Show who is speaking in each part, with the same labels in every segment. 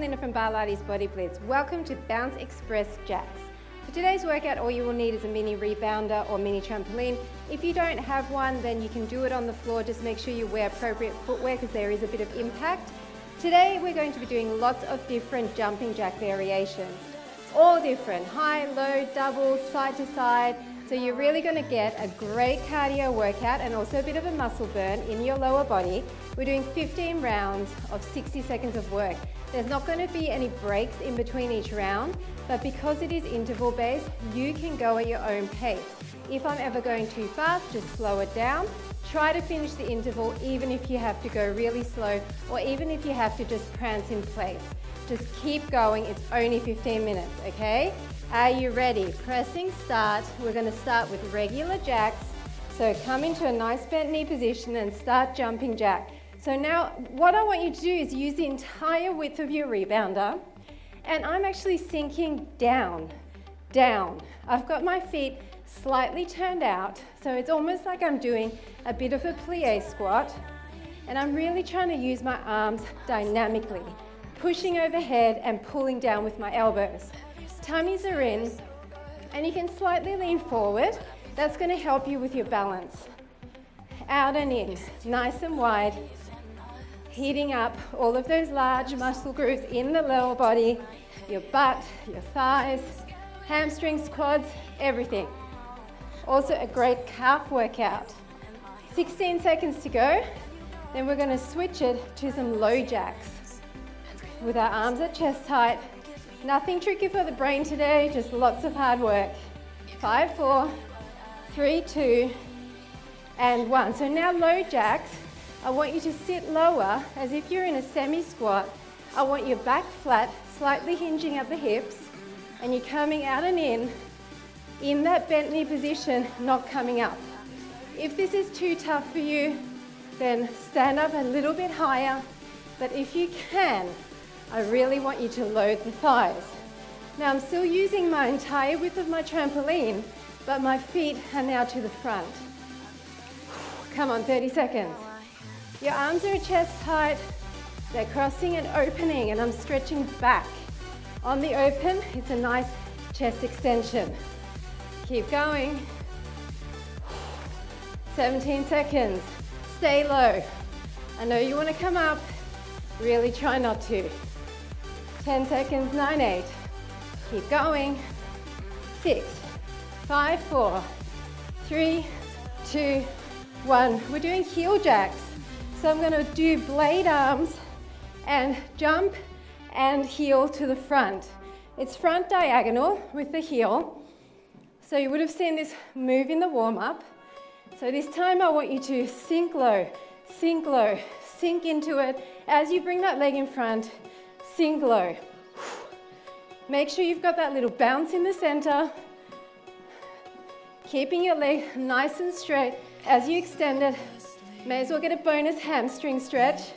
Speaker 1: Linda from Barlates Body Blitz. Welcome to Bounce Express Jacks. For today's workout, all you will need is a mini rebounder or mini trampoline. If you don't have one, then you can do it on the floor. Just make sure you wear appropriate footwear because there is a bit of impact. Today, we're going to be doing lots of different jumping jack variations. All different, high, low, double, side to side, so you're really going to get a great cardio workout and also a bit of a muscle burn in your lower body. We're doing 15 rounds of 60 seconds of work. There's not going to be any breaks in between each round, but because it is interval based, you can go at your own pace. If I'm ever going too fast, just slow it down. Try to finish the interval even if you have to go really slow or even if you have to just prance in place. Just keep going, it's only 15 minutes, okay? Are you ready? Pressing start. We're going to start with regular jacks. So come into a nice bent knee position and start jumping jack. So now what I want you to do is use the entire width of your rebounder and I'm actually sinking down, down. I've got my feet slightly turned out so it's almost like I'm doing a bit of a plie squat and I'm really trying to use my arms dynamically, pushing overhead and pulling down with my elbows tummies are in, and you can slightly lean forward. That's going to help you with your balance. Out and in, nice and wide, heating up all of those large muscle groups in the lower body, your butt, your thighs, hamstrings, quads, everything. Also a great calf workout. 16 seconds to go. Then we're going to switch it to some low jacks with our arms at chest height Nothing tricky for the brain today, just lots of hard work. Five, four, three, two, and one. So now low jacks, I want you to sit lower as if you're in a semi-squat. I want your back flat, slightly hinging at the hips, and you're coming out and in, in that bent knee position, not coming up. If this is too tough for you, then stand up a little bit higher, but if you can, I really want you to load the thighs. Now I'm still using my entire width of my trampoline, but my feet are now to the front. Come on, 30 seconds. Your arms are chest height, they're crossing and opening, and I'm stretching back. On the open, it's a nice chest extension. Keep going. 17 seconds. Stay low. I know you want to come up, really try not to. 10 seconds, nine, eight. Keep going. Six, five, four, three, two, one. We're doing heel jacks. So I'm gonna do blade arms and jump and heel to the front. It's front diagonal with the heel. So you would have seen this move in the warm up. So this time I want you to sink low, sink low, sink into it. As you bring that leg in front, sink low. Make sure you've got that little bounce in the center. Keeping your leg nice and straight as you extend it. May as well get a bonus hamstring stretch.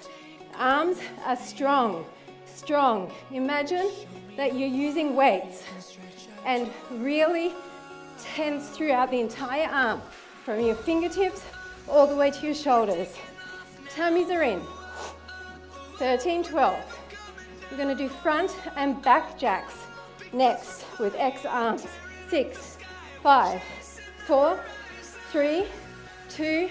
Speaker 1: Arms are strong, strong. Imagine that you're using weights and really tense throughout the entire arm from your fingertips all the way to your shoulders. Tummies are in. 13, 12. We're to do front and back jacks next with X arms. Six, five, four, three, two,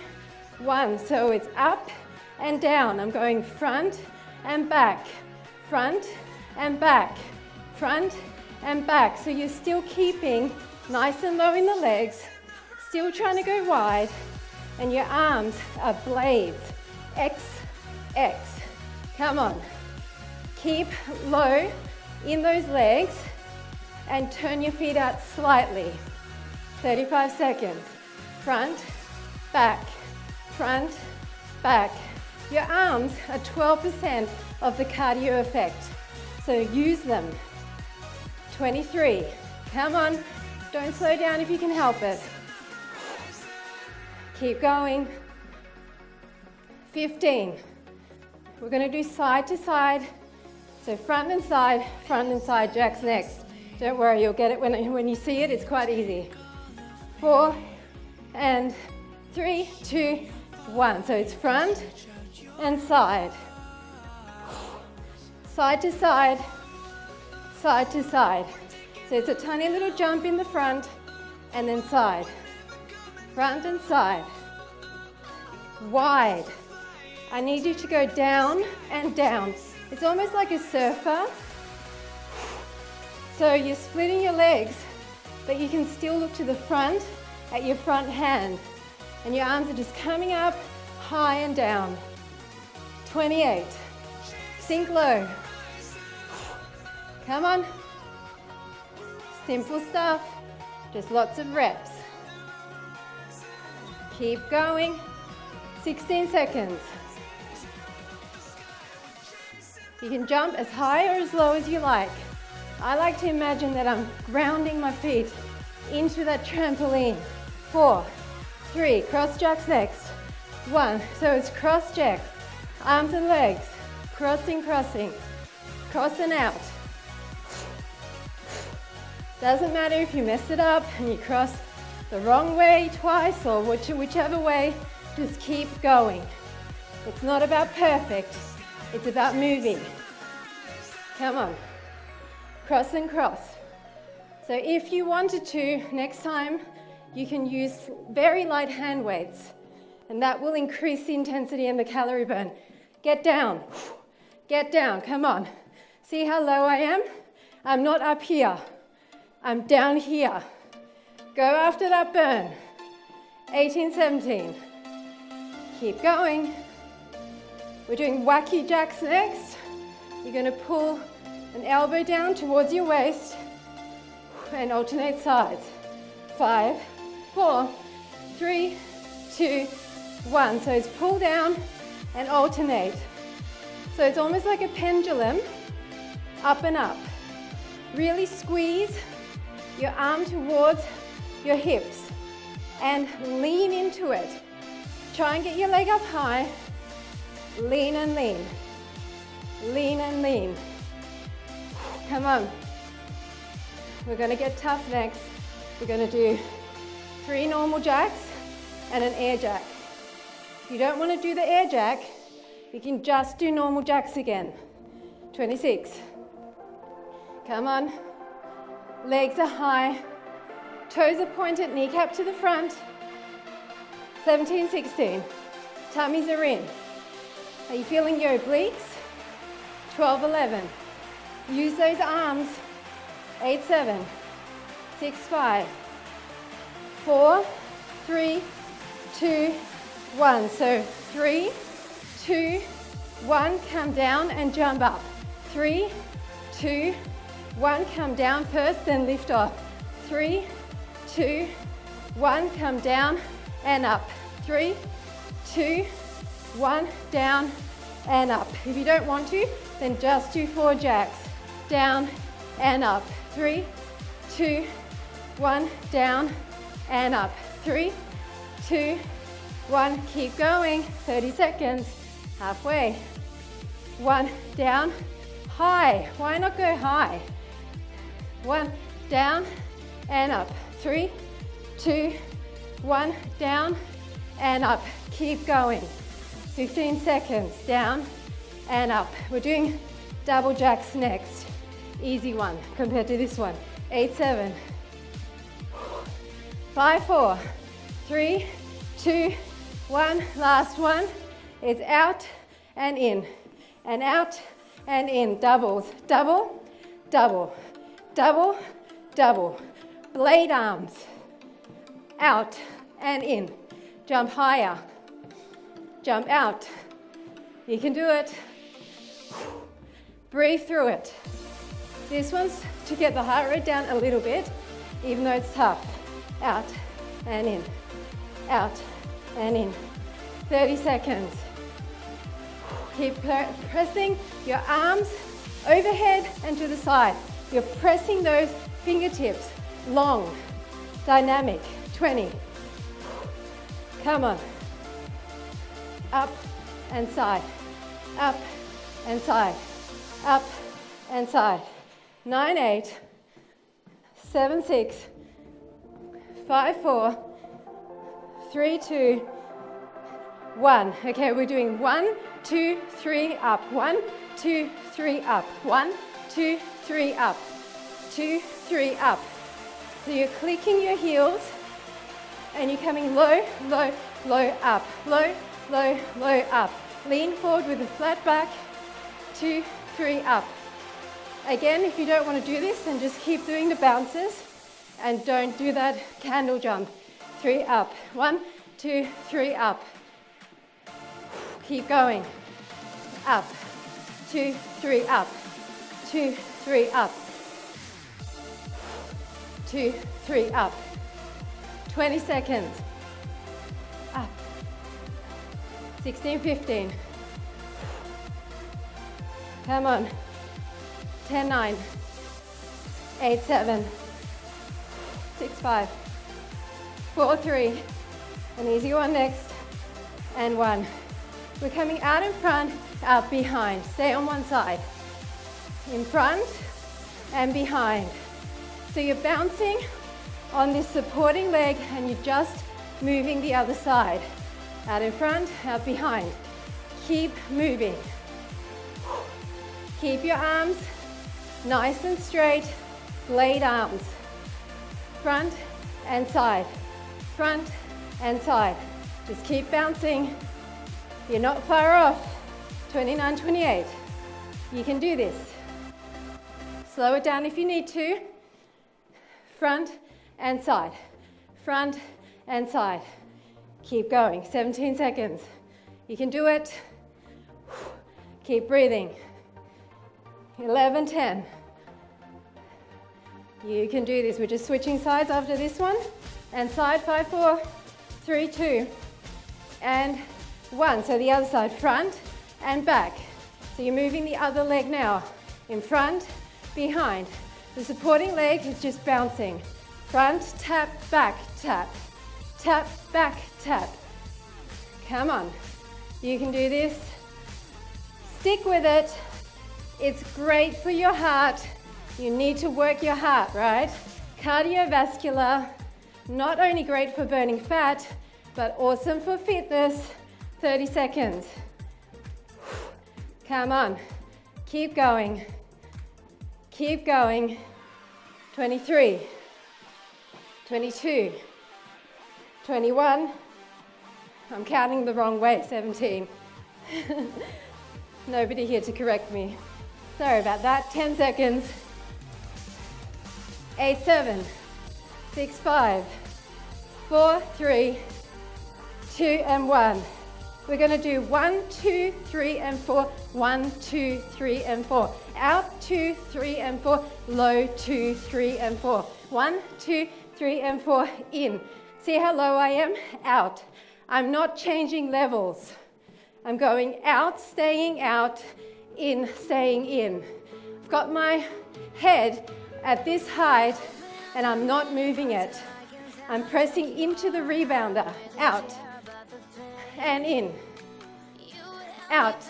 Speaker 1: one. So it's up and down. I'm going front and back, front and back, front and back. So you're still keeping nice and low in the legs, still trying to go wide, and your arms are blades. X, X. Come on. Keep low in those legs and turn your feet out slightly. 35 seconds. Front, back, front, back. Your arms are 12% of the cardio effect, so use them. 23. Come on, don't slow down if you can help it. Keep going. 15. We're going to do side to side so front and side, front and side jacks next. Don't worry, you'll get it when, when you see it, it's quite easy. Four and three, two, one. So it's front and side. side to side, side to side. So it's a tiny little jump in the front and then side. Front and side. Wide. I need you to go down and down. It's almost like a surfer. So you're splitting your legs, but you can still look to the front at your front hand. And your arms are just coming up, high and down. 28. Sink low. Come on. Simple stuff, just lots of reps. Keep going. 16 seconds. You can jump as high or as low as you like. I like to imagine that I'm grounding my feet into that trampoline. Four, three, cross jacks next. One, so it's cross jacks, arms and legs, crossing, crossing, cross and out. Doesn't matter if you mess it up and you cross the wrong way twice or which, whichever way, just keep going. It's not about perfect, it's about moving. Come on. Cross and cross. So if you wanted to, next time, you can use very light hand weights, and that will increase the intensity and the calorie burn. Get down. Get down. Come on. See how low I am? I'm not up here. I'm down here. Go after that burn. 18, 17. Keep going. We're doing wacky jacks next. You're going to pull an elbow down towards your waist and alternate sides. Five, four, three, two, one. So it's pull down and alternate. So it's almost like a pendulum, up and up. Really squeeze your arm towards your hips and lean into it. Try and get your leg up high. Lean and lean. Lean and lean. Come on. We're going to get tough next. We're going to do three normal jacks and an air jack. If you don't want to do the air jack, you can just do normal jacks again. 26. Come on. Legs are high. Toes are pointed, kneecap to the front. 17, 16. Tummies are in. Are you feeling your obliques? 12, 11. Use those arms. 8, 7, 6, 5, 4, 3, 2, 1. So 3, 2, 1, come down and jump up. 3, 2, one, come down first, then lift off. Three, two, one, come down and up. Three, two, one, down and up. If you don't want to, then just do four jacks. Down and up. Three, two, one, down and up. Three, two, one, keep going. 30 seconds, halfway. One, down, high. Why not go high? one, down and up. Three, two, one, down and up. Keep going. 15 seconds, down and up. We're doing double jacks next. Easy one compared to this one. Eight, seven, five, four, three, two, one. Last one. It's out and in, and out and in. Doubles, double, double double, double. Blade arms, out and in. Jump higher, jump out. You can do it. Breathe through it. This one's to get the heart rate down a little bit, even though it's tough. Out and in, out and in. 30 seconds. Keep pressing your arms overhead and to the side. You're pressing those fingertips long, dynamic. 20. Come on. Up and side. Up and side. Up and side. 9, 8, 7, 6, 5, 4, 3, 2, 1. Okay, we're doing one two, three, up. One, two, three, up. One, two, three, up. Two, three, up. So you're clicking your heels and you're coming low, low, low, up. Low, low, low, up. Lean forward with a flat back. Two, three, up. Again, if you don't want to do this, then just keep doing the bounces and don't do that candle jump. Three up. One, two, three up. Keep going. Up. Two, three up. Two, three up. Two, three up. 20 seconds. Up. 16, 15. Come on. 10, 9. 8, 7. 6, 5. 4, 3. An easy one next. And one. We're coming out in front, out behind. Stay on one side. In front and behind. So you're bouncing on this supporting leg and you're just moving the other side. Out in front, out behind. Keep moving. Keep your arms nice and straight, blade arms. Front and side, front and side. Just keep bouncing. You're not far off. 29, 28. You can do this. Slow it down if you need to. Front and side. Front and side. Keep going. 17 seconds. You can do it. Keep breathing. 11, 10. You can do this. We're just switching sides after this one. And side, five, four, three, two, and one. So the other side, front and back. So you're moving the other leg now. In front, behind. The supporting leg is just bouncing. Front, tap, back, tap. Tap, back, tap. Come on. You can do this. Stick with it. It's great for your heart. You need to work your heart, right? Cardiovascular, not only great for burning fat, but awesome for fitness. 30 seconds. Come on. Keep going. Keep going. 23, 22, 21. I'm counting the wrong way, 17. Nobody here to correct me. Sorry about that. 10 seconds. 8, 7, 6, 5, 4, 3, 2, and 1. We're going to do one, two, three, and four. One, two, three, and four. Out, two, three, and four. Low, two, three, and four. One, two, three, and four. In. See how low I am? Out. I'm not changing levels. I'm going out, staying out, in, staying in. I've got my head at this height and I'm not moving it. I'm pressing into the rebounder. Out and in, out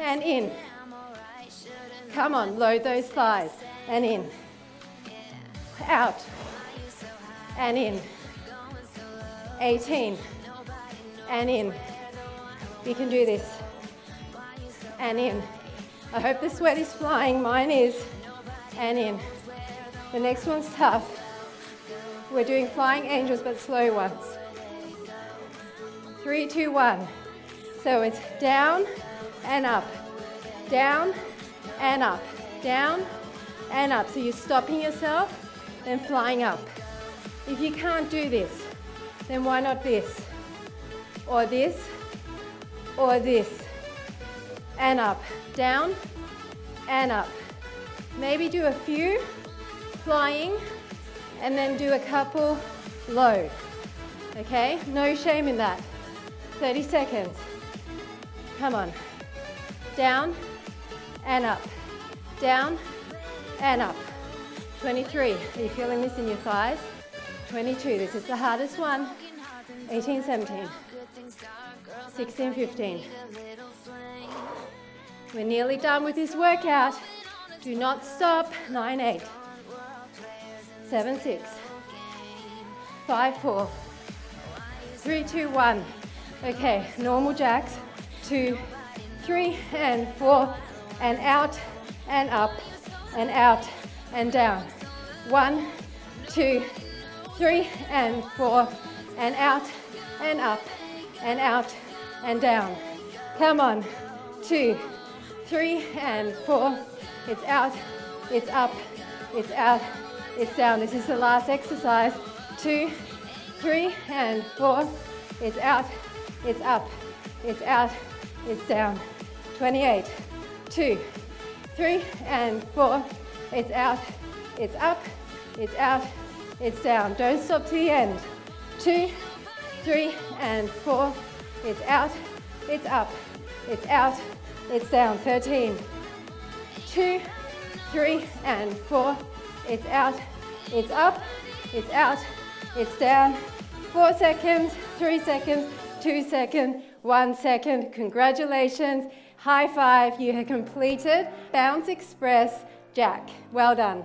Speaker 1: and in. Come on, load those thighs and in, out and in. 18 and in. You can do this and in. I hope the sweat is flying, mine is, and in. The next one's tough. We're doing flying angels, but slow ones. Three, two, one. So it's down and up, down and up, down and up. So you're stopping yourself, then flying up. If you can't do this, then why not this? Or this, or this. And up, down and up. Maybe do a few flying and then do a couple low. Okay, no shame in that. 30 seconds. Come on. Down and up. Down and up. 23. Are you feeling this in your thighs? 22. This is the hardest one. 18, 17. 16, 15. We're nearly done with this workout. Do not stop. 9, 8. 7, 6. 5, 4. 3, 2, 1. Okay, normal jacks. two, three, and four, and out, and up, and out, and down. One, two, three, and four, and out, and up, and out, and down. Come on. Two, three, and four. It's out, it's up, it's out, it's down. This is the last exercise. Two, three, and four. It's out, it's up, it's out, it's down. 28. Two, three, and four. It's out, it's up, it's out, it's down. Don't stop to the end. Two, three, and four. It's out, it's up, it's out, it's down. 13. Two, three, and four. It's out, it's up, it's out, it's down. Four seconds, three seconds, two seconds, one second. Congratulations. High five. You have completed Bounce Express Jack. Well done.